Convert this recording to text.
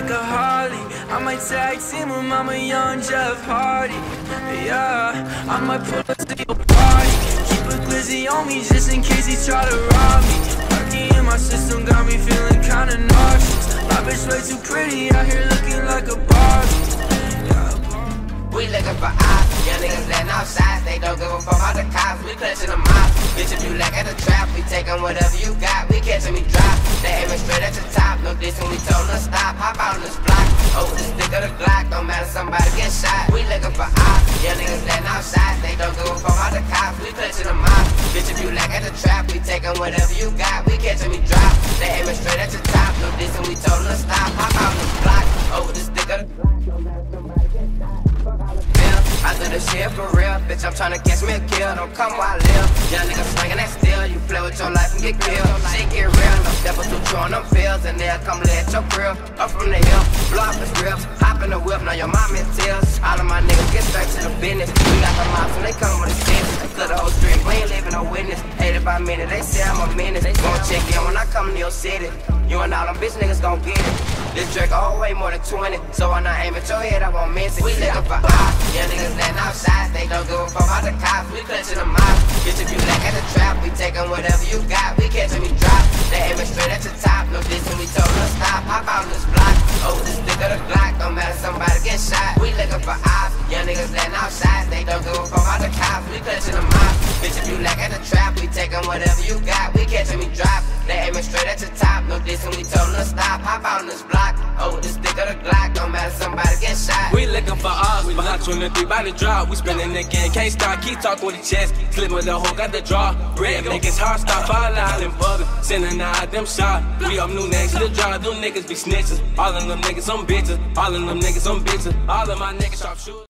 Like a Harley, I might tag team with Mama Young Jeff Hardy. Yeah, I might pull up to your party. Keep a glizzy on me just in case he try to rob me. Lucky in my system got me feeling kinda nauseous. My bitch way too pretty out here looking like a Barbie. We looking for ops, young niggas letting off shots. They don't give a fuck about the cops. We clutching them off. Bitch, if you lack at the trap, we taking whatever you got. Over the stick of the Glock. Don't matter, somebody get shot. We looking for ops, young niggas letting shots. They don't give a fuck the cops. We clutching them off. Bitch, if you lack at the trap, we taking whatever you got. We catching me drop. They aiming straight at the top. No diss when we told them to stop. Hop out the oh, this block. Over the stick of the Glock. Matter, somebody get shot. I do the shit for real, bitch. I'm tryna catch me a kill. Don't come while I live. Young nigga swinging that steel. You play with your life and get killed. Shit get real. No step up through on them and they'll come let your grill. Up from the hill, blow up his. Hop in the whip, now your mom in tears. All of my niggas get back to the business. We got the mops and they come with a stick. Clear the whole street, we ain't leaving no witness. Hated by minute, they say I'm a menace. They gon' check in when I come to your city. You and all them bitch niggas gon' get it. This Drake all way more than 20. So when I aim at your head, I won't miss it. We looking for ops. Young niggas off shots. They don't give a fuck about the cops. We clutching them out. Bitch, if you lack at the trap, we taking whatever you got. We catching Hop out this block. The stick of the Glock. Don't matter, somebody get shot. We looking for ops. Young niggas letting shots. They don't give a fuck about the cops. We clutching them out. Bitch, if you lack at the trap, we taking whatever you got. We catching me drop. They aiming straight at the top. No diss when we told them to stop. Hop out this block. The stick of the Glock. Don't matter, somebody get shot. We looking for us, behind 23 by the drop. We spinning again, can't stop, keep talking with the chest. Slip with the hoe, got the draw. Red niggas hard stop, fall out and bugger. Sending out them shot. We up new next to the drop, them niggas be snitches. All of them niggas, some bitches. All of them niggas, some bitches. All of my niggas sharp shooters.